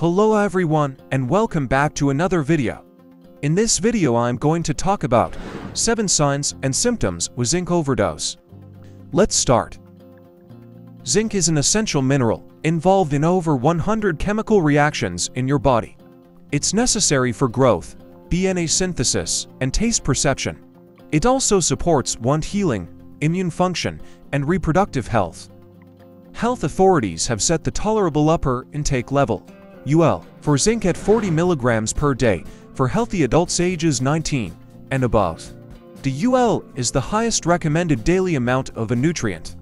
Hello everyone and welcome back to another video. In this video I'm going to talk about 7 signs and symptoms with zinc overdose. Let's start. Zinc is an essential mineral involved in over 100 chemical reactions in your body. It's necessary for growth, DNA synthesis, and taste perception. It also supports wound healing, immune function, and reproductive health. Health authorities have set the tolerable upper intake level, UL, for zinc at 40 mg per day for healthy adults ages 19 and above. The UL is the highest recommended daily amount of a nutrient.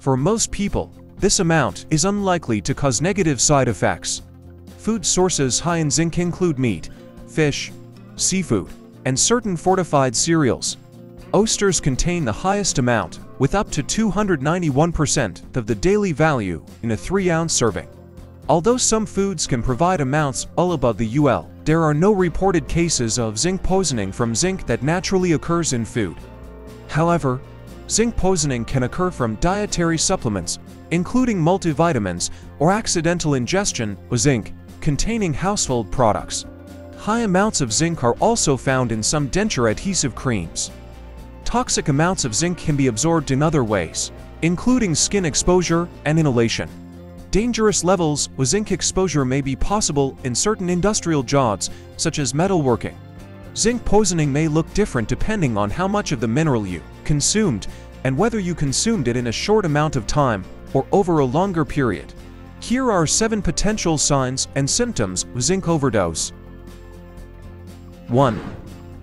For most people, this amount is unlikely to cause negative side effects. Food sources high in zinc include meat, fish, seafood, and certain fortified cereals. Oysters contain the highest amount, with up to 291% of the daily value in a 3-ounce serving. Although some foods can provide amounts all above the UL, there are no reported cases of zinc poisoning from zinc that naturally occurs in food. However, zinc poisoning can occur from dietary supplements, including multivitamins or accidental ingestion of zinc containing household products. High amounts of zinc are also found in some denture adhesive creams. Toxic amounts of zinc can be absorbed in other ways, including skin exposure and inhalation. Dangerous levels of zinc exposure may be possible in certain industrial jobs, such as metalworking. Zinc poisoning may look different depending on how much of the mineral you consumed and whether you consumed it in a short amount of time or over a longer period. Here are 7 potential signs and symptoms of zinc overdose. 1.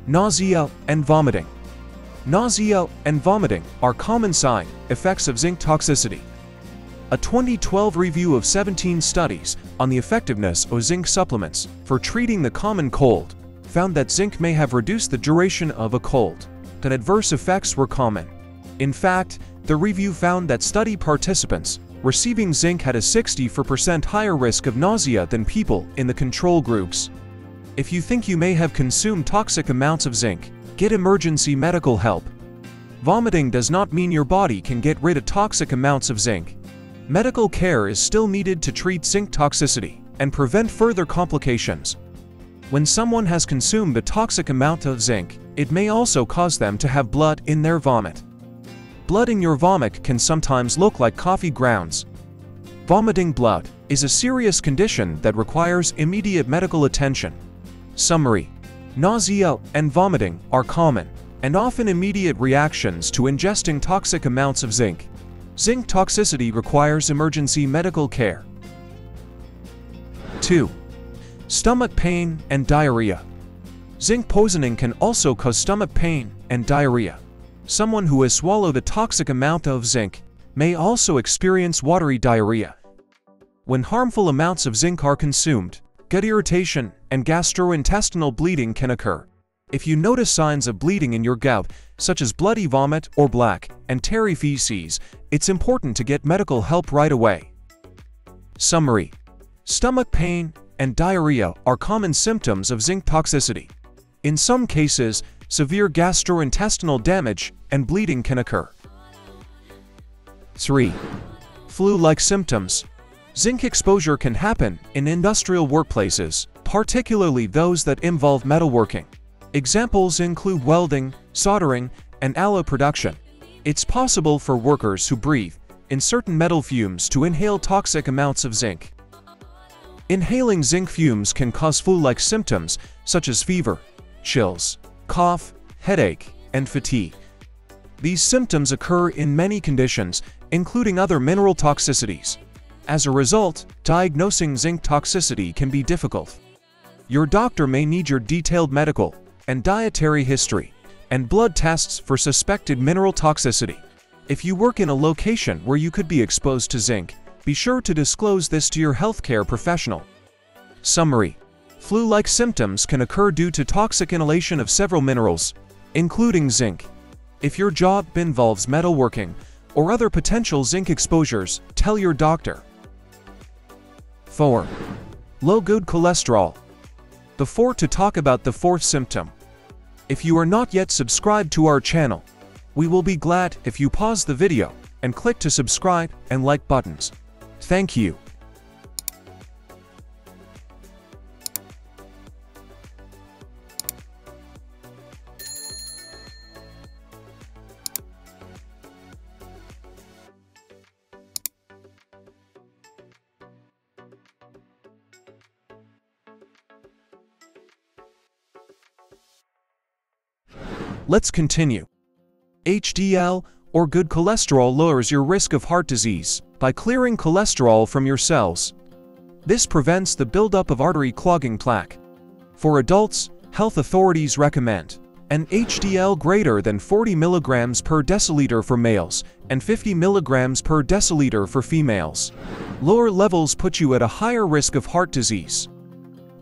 Nausea and vomiting. Nausea and vomiting are common side effects of zinc toxicity. A 2012 review of 17 studies on the effectiveness of zinc supplements for treating the common cold found that zinc may have reduced the duration of a cold, that adverse effects were common. In fact, the review found that study participants receiving zinc had a 64% higher risk of nausea than people in the control groups. If you think you may have consumed toxic amounts of zinc, Get emergency medical help. Vomiting does not mean your body can get rid of toxic amounts of zinc. Medical care is still needed to treat zinc toxicity and prevent further complications. When someone has consumed a toxic amount of zinc, it may also cause them to have blood in their vomit. Blood in your vomit can sometimes look like coffee grounds. Vomiting blood is a serious condition that requires immediate medical attention. Summary Nausea and vomiting are common and often immediate reactions to ingesting toxic amounts of zinc. Zinc toxicity requires emergency medical care. 2. Stomach pain and diarrhea. Zinc poisoning can also cause stomach pain and diarrhea. Someone who has swallowed a toxic amount of zinc may also experience watery diarrhea. When harmful amounts of zinc are consumed, gut irritation, and gastrointestinal bleeding can occur. If you notice signs of bleeding in your gout, such as bloody vomit or black and tarry feces, it's important to get medical help right away. Summary Stomach pain and diarrhea are common symptoms of zinc toxicity. In some cases, severe gastrointestinal damage and bleeding can occur. 3. Flu-like symptoms Zinc exposure can happen in industrial workplaces, particularly those that involve metalworking. Examples include welding, soldering, and alloy production. It's possible for workers who breathe in certain metal fumes to inhale toxic amounts of zinc. Inhaling zinc fumes can cause flu-like symptoms such as fever, chills, cough, headache, and fatigue. These symptoms occur in many conditions, including other mineral toxicities. As a result, diagnosing zinc toxicity can be difficult. Your doctor may need your detailed medical and dietary history and blood tests for suspected mineral toxicity. If you work in a location where you could be exposed to zinc, be sure to disclose this to your healthcare professional. Summary Flu-like symptoms can occur due to toxic inhalation of several minerals, including zinc. If your job involves metalworking or other potential zinc exposures, tell your doctor. 4. Low good cholesterol. Before to talk about the fourth symptom. If you are not yet subscribed to our channel, we will be glad if you pause the video and click to subscribe and like buttons. Thank you. Let's continue. HDL, or good cholesterol lowers your risk of heart disease by clearing cholesterol from your cells. This prevents the buildup of artery clogging plaque. For adults, health authorities recommend an HDL greater than 40 mg per deciliter for males and 50 mg per deciliter for females. Lower levels put you at a higher risk of heart disease.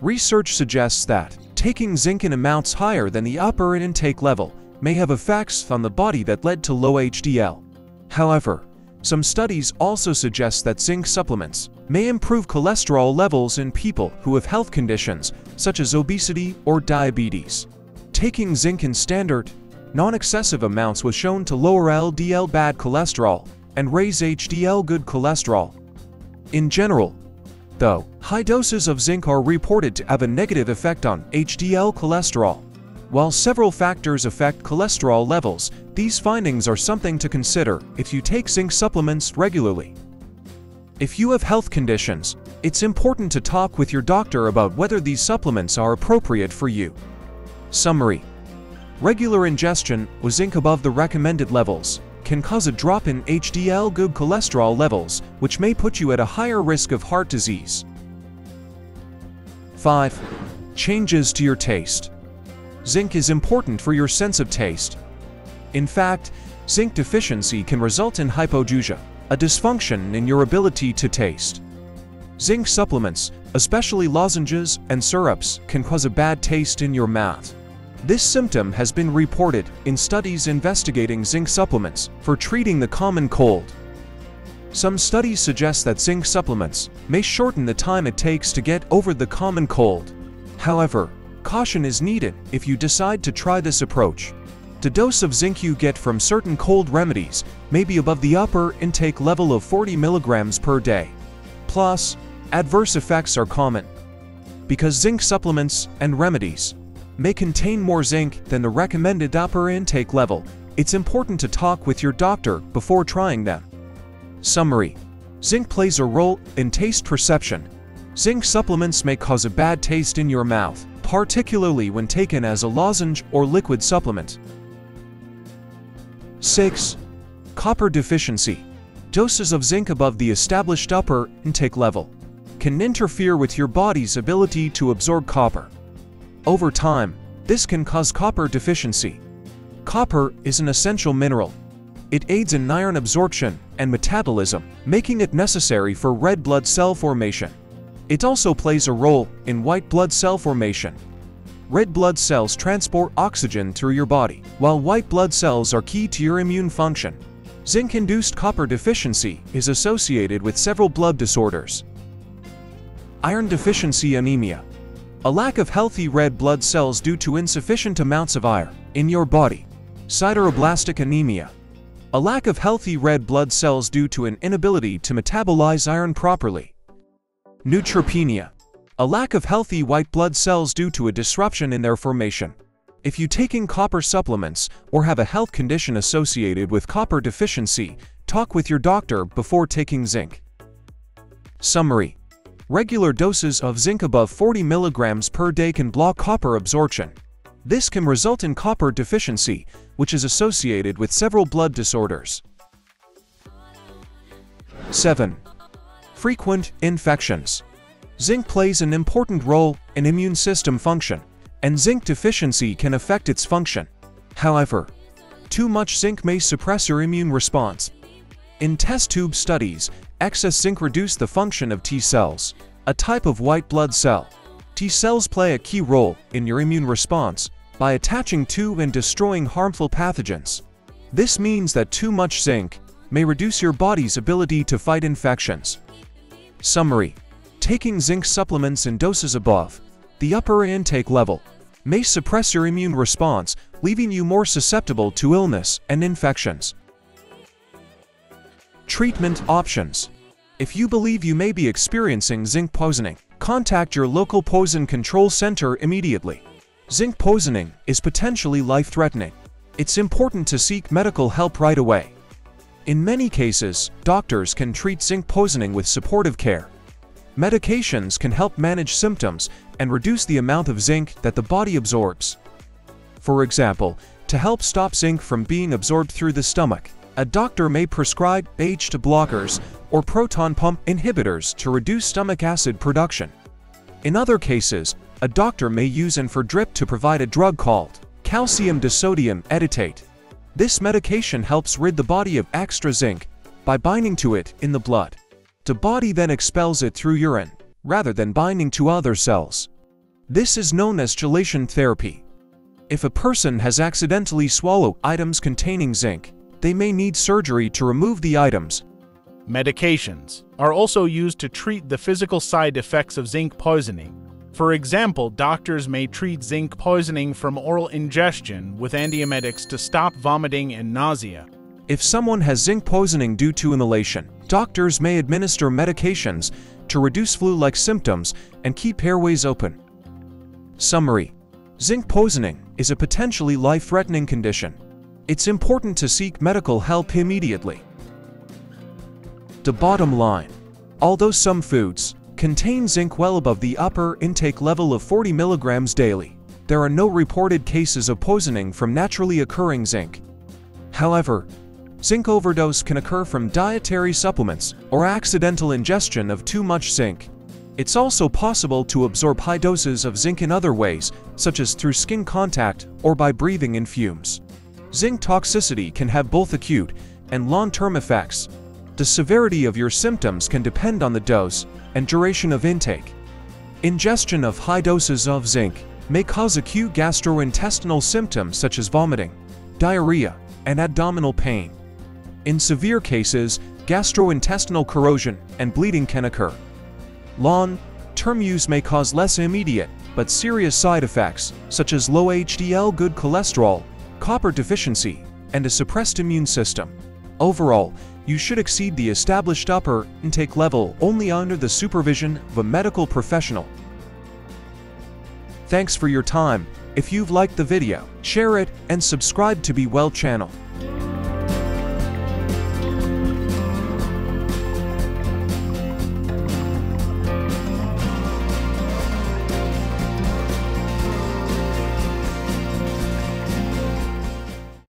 Research suggests that taking zinc in amounts higher than the upper intake level may have effects on the body that led to low HDL. However, some studies also suggest that zinc supplements may improve cholesterol levels in people who have health conditions such as obesity or diabetes. Taking zinc in standard, non-excessive amounts was shown to lower LDL bad cholesterol and raise HDL good cholesterol. In general, though, high doses of zinc are reported to have a negative effect on HDL cholesterol. While several factors affect cholesterol levels, these findings are something to consider if you take zinc supplements regularly. If you have health conditions, it's important to talk with your doctor about whether these supplements are appropriate for you. Summary Regular ingestion with zinc above the recommended levels can cause a drop in HDL good cholesterol levels, which may put you at a higher risk of heart disease. 5. Changes to your taste. Zinc is important for your sense of taste. In fact, zinc deficiency can result in hypogeusia, a dysfunction in your ability to taste. Zinc supplements, especially lozenges and syrups, can cause a bad taste in your mouth. This symptom has been reported in studies investigating zinc supplements for treating the common cold. Some studies suggest that zinc supplements may shorten the time it takes to get over the common cold. However, Caution is needed if you decide to try this approach. The dose of zinc you get from certain cold remedies may be above the upper intake level of 40 mg per day. Plus, adverse effects are common. Because zinc supplements and remedies may contain more zinc than the recommended upper intake level, it's important to talk with your doctor before trying them. Summary Zinc plays a role in taste perception. Zinc supplements may cause a bad taste in your mouth, particularly when taken as a lozenge or liquid supplement. 6. Copper deficiency. Doses of zinc above the established upper intake level can interfere with your body's ability to absorb copper. Over time, this can cause copper deficiency. Copper is an essential mineral. It aids in iron absorption and metabolism, making it necessary for red blood cell formation. It also plays a role in white blood cell formation. Red blood cells transport oxygen through your body, while white blood cells are key to your immune function. Zinc-induced copper deficiency is associated with several blood disorders. Iron deficiency anemia. A lack of healthy red blood cells due to insufficient amounts of iron in your body. Sideroblastic anemia. A lack of healthy red blood cells due to an inability to metabolize iron properly. Neutropenia, a lack of healthy white blood cells due to a disruption in their formation. If you taking copper supplements or have a health condition associated with copper deficiency, talk with your doctor before taking zinc. Summary. Regular doses of zinc above 40 mg per day can block copper absorption. This can result in copper deficiency, which is associated with several blood disorders. 7. Frequent infections. Zinc plays an important role in immune system function, and zinc deficiency can affect its function. However, too much zinc may suppress your immune response. In test tube studies, excess zinc reduced the function of T cells, a type of white blood cell. T cells play a key role in your immune response by attaching to and destroying harmful pathogens. This means that too much zinc may reduce your body's ability to fight infections. Summary. Taking zinc supplements in doses above the upper intake level may suppress your immune response, leaving you more susceptible to illness and infections. Treatment options. If you believe you may be experiencing zinc poisoning, contact your local poison control center immediately. Zinc poisoning is potentially life-threatening. It's important to seek medical help right away. In many cases, doctors can treat zinc poisoning with supportive care. Medications can help manage symptoms and reduce the amount of zinc that the body absorbs. For example, To help stop zinc from being absorbed through the stomach, a doctor may prescribe H2 blockers or proton pump inhibitors to reduce stomach acid production. In other cases, a doctor may use drip to provide a drug called calcium disodium edetate. This medication helps rid the body of extra zinc by binding to it in the blood. The body then expels it through urine, rather than binding to other cells. This is known as chelation therapy. If a person has accidentally swallowed items containing zinc, they may need surgery to remove the items. Medications are also used to treat the physical side effects of zinc poisoning. For example, doctors may treat zinc poisoning from oral ingestion with antiemetics to stop vomiting and nausea. If someone has zinc poisoning due to inhalation, doctors may administer medications to reduce flu-like symptoms and keep airways open. Summary Zinc poisoning is a potentially life-threatening condition. It's important to seek medical help immediately. The bottom line. Although some foods contain zinc well above the upper intake level of 40 milligrams daily, there are no reported cases of poisoning from naturally occurring zinc. However, zinc overdose can occur from dietary supplements or accidental ingestion of too much zinc. It's also possible to absorb high doses of zinc in other ways, such as through skin contact or by breathing in fumes. Zinc toxicity can have both acute and long-term effects. The severity of your symptoms can depend on the dose and duration of intake. Ingestion of high doses of zinc may cause acute gastrointestinal symptoms such as vomiting, diarrhea, and abdominal pain. In severe cases, gastrointestinal corrosion and bleeding can occur. Long-term use may cause less immediate but serious side effects, such as low HDL good cholesterol, copper deficiency, and a suppressed immune system. Overall, you should exceed the established upper intake level only under the supervision of a medical professional. Thanks for your time. If you've liked the video, share it and subscribe to Be Well channel.